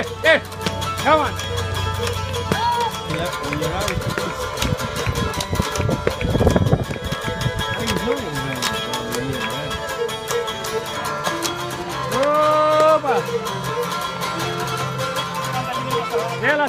Hey, yes. Come on. Yep, when you're out. Dela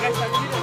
Rechts an